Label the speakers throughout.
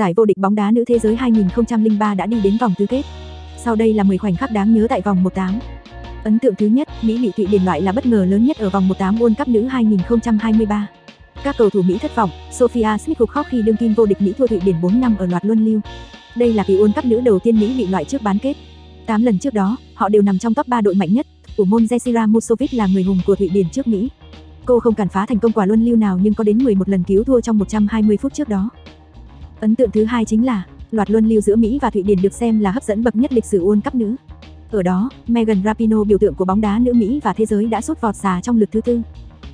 Speaker 1: Giải vô địch bóng đá nữ thế giới 2003 đã đi đến vòng tứ kết. Sau đây là 10 khoảnh khắc đáng nhớ tại vòng 1/8. Ấn tượng thứ nhất, Mỹ bị Thụy Điển loại là bất ngờ lớn nhất ở vòng 1/8 World Cup nữ 2023. Các cầu thủ Mỹ thất vọng, Sophia Smith gục khóc khi đương kim vô địch Mỹ thua Thụy Điển 4 năm ở loạt luân lưu. Đây là kỳ World Cup nữ đầu tiên Mỹ bị loại trước bán kết. 8 lần trước đó, họ đều nằm trong top 3 đội mạnh nhất. Thủ môn Jessica Musovic là người hùng của Thụy Điển trước Mỹ. Cô không cản phá thành công quả luân lưu nào nhưng có đến 11 lần cứu thua trong 120 phút trước đó. Ấn tượng thứ hai chính là loạt luân lưu giữa Mỹ và Thụy Điển được xem là hấp dẫn bậc nhất lịch sử World Cup nữ. Ở đó, Megan Rapinoe biểu tượng của bóng đá nữ Mỹ và thế giới đã sút vọt xà trong lượt thứ tư.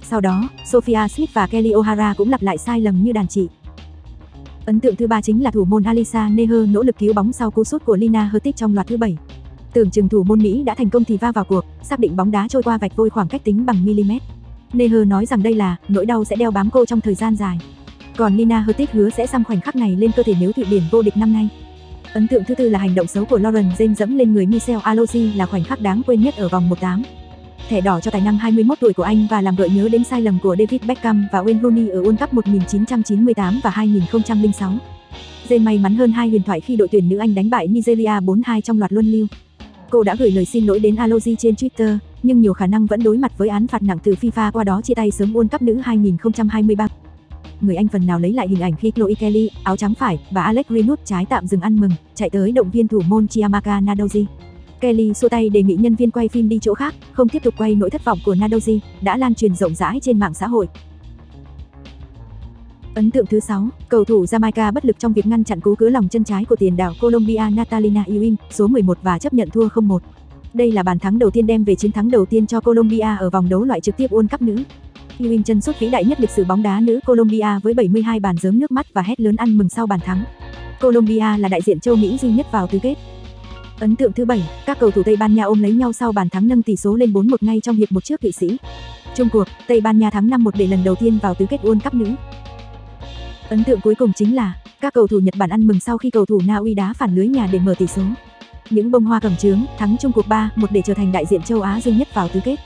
Speaker 1: Sau đó, Sophia Smith và Kelly O'Hara cũng lặp lại sai lầm như đàn chị. Ấn tượng thứ ba chính là thủ môn Alisa Neher nỗ lực cứu bóng sau cú sút của Lina Hurtig trong loạt thứ bảy. Tưởng chừng thủ môn Mỹ đã thành công thì va vào cuộc, xác định bóng đá trôi qua vạch vôi khoảng cách tính bằng mm. Neher nói rằng đây là nỗi đau sẽ đeo bám cô trong thời gian dài. Còn Lina Hurtig hứa sẽ xăm khoảnh khắc này lên cơ thể nếu Thụy Điển vô địch năm nay. Ấn tượng thứ tư là hành động xấu của Lauren James dẫm lên người Michel Alozi là khoảnh khắc đáng quên nhất ở vòng 18. Thẻ đỏ cho tài năng 21 tuổi của anh và làm gợi nhớ đến sai lầm của David Beckham và Wayne Rooney ở World Cup 1998 và 2006. James may mắn hơn hai huyền thoại khi đội tuyển nữ Anh đánh bại Nigeria 4-2 trong loạt luân lưu. Cô đã gửi lời xin lỗi đến Alozi trên Twitter, nhưng nhiều khả năng vẫn đối mặt với án phạt nặng từ FIFA qua đó chia tay sớm World Cup nữ 2023 người Anh phần nào lấy lại hình ảnh khi Chloe Kelly, áo trắng phải, và Alex Greenwood trái tạm dừng ăn mừng, chạy tới động viên thủ môn Chiamaka Nadoji. Kelly xua tay đề nghị nhân viên quay phim đi chỗ khác, không tiếp tục quay nỗi thất vọng của Nadoji, đã lan truyền rộng rãi trên mạng xã hội. Ấn tượng thứ 6, cầu thủ Jamaica bất lực trong việc ngăn chặn cú cứa lòng chân trái của tiền đạo Colombia Natalina Ewing, số 11 và chấp nhận thua 0-1. Đây là bàn thắng đầu tiên đem về chiến thắng đầu tiên cho Colombia ở vòng đấu loại trực tiếp World Cup nữ. Ewing chân sút vĩ đại nhất lịch sử bóng đá nữ Colombia với 72 bàn giớm nước mắt và hét lớn ăn mừng sau bàn thắng. Colombia là đại diện châu Mỹ duy nhất vào tứ kết. Ấn tượng thứ bảy, các cầu thủ Tây Ban Nha ôm lấy nhau sau bàn thắng nâng tỷ số lên 4-1 ngay trong hiệp một trước Thụy Sĩ. Chung cuộc, Tây Ban Nha thắng 5-1 để lần đầu tiên vào tứ kết World Cup nữ. Ấn tượng cuối cùng chính là các cầu thủ Nhật Bản ăn mừng sau khi cầu thủ Na Uy đá phản lưới nhà để mở tỷ số. Những bông hoa cầm trướng thắng chung cuộc 3-1 để trở thành đại diện châu Á duy nhất vào tứ kết.